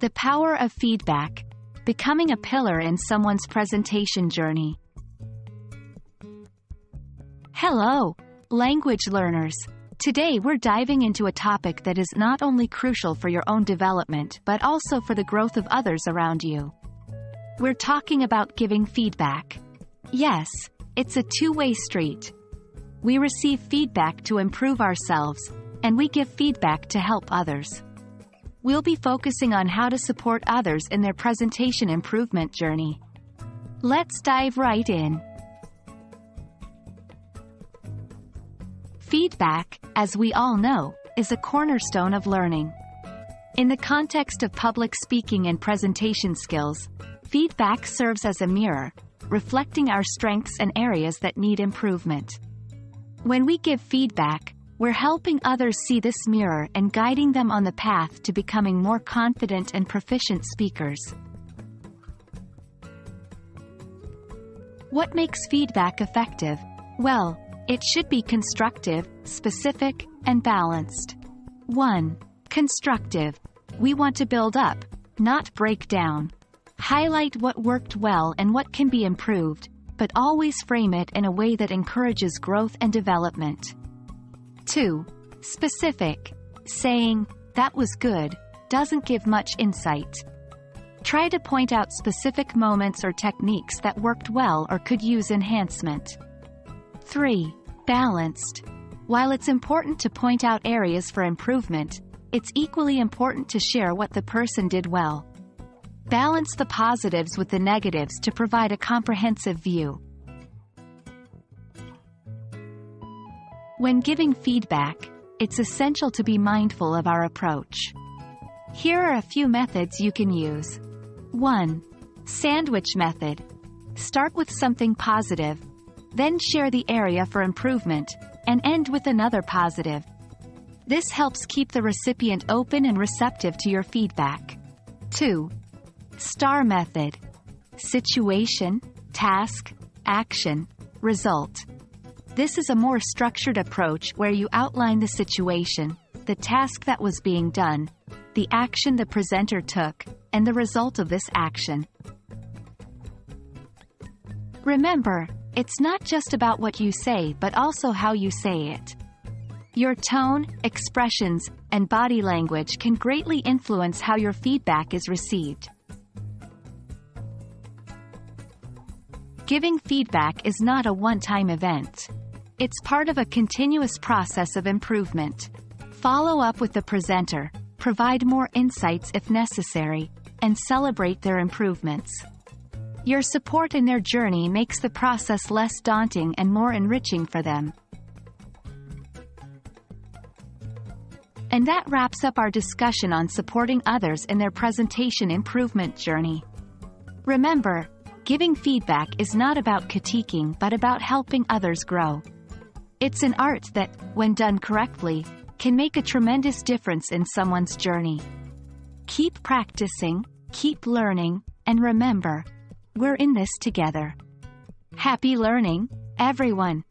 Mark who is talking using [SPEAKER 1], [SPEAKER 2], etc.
[SPEAKER 1] The power of feedback. Becoming a pillar in someone's presentation journey. Hello, language learners. Today we're diving into a topic that is not only crucial for your own development but also for the growth of others around you. We're talking about giving feedback. Yes, it's a two-way street. We receive feedback to improve ourselves, and we give feedback to help others. We'll be focusing on how to support others in their presentation improvement journey. Let's dive right in. Feedback, as we all know, is a cornerstone of learning. In the context of public speaking and presentation skills, feedback serves as a mirror, reflecting our strengths and areas that need improvement. When we give feedback, we're helping others see this mirror and guiding them on the path to becoming more confident and proficient speakers. What makes feedback effective? Well, it should be constructive, specific, and balanced. 1. Constructive. We want to build up, not break down. Highlight what worked well and what can be improved, but always frame it in a way that encourages growth and development. 2. Specific. Saying, that was good, doesn't give much insight. Try to point out specific moments or techniques that worked well or could use enhancement. 3. Balanced. While it's important to point out areas for improvement, it's equally important to share what the person did well. Balance the positives with the negatives to provide a comprehensive view. When giving feedback, it's essential to be mindful of our approach. Here are a few methods you can use. 1. Sandwich method. Start with something positive, then share the area for improvement, and end with another positive. This helps keep the recipient open and receptive to your feedback. 2. STAR method. Situation, task, action, result. This is a more structured approach where you outline the situation, the task that was being done, the action the presenter took, and the result of this action. Remember, it's not just about what you say but also how you say it. Your tone, expressions, and body language can greatly influence how your feedback is received. Giving feedback is not a one-time event. It's part of a continuous process of improvement. Follow up with the presenter, provide more insights if necessary, and celebrate their improvements. Your support in their journey makes the process less daunting and more enriching for them. And that wraps up our discussion on supporting others in their presentation improvement journey. Remember, giving feedback is not about critiquing but about helping others grow. It's an art that, when done correctly, can make a tremendous difference in someone's journey. Keep practicing, keep learning, and remember, we're in this together. Happy learning, everyone!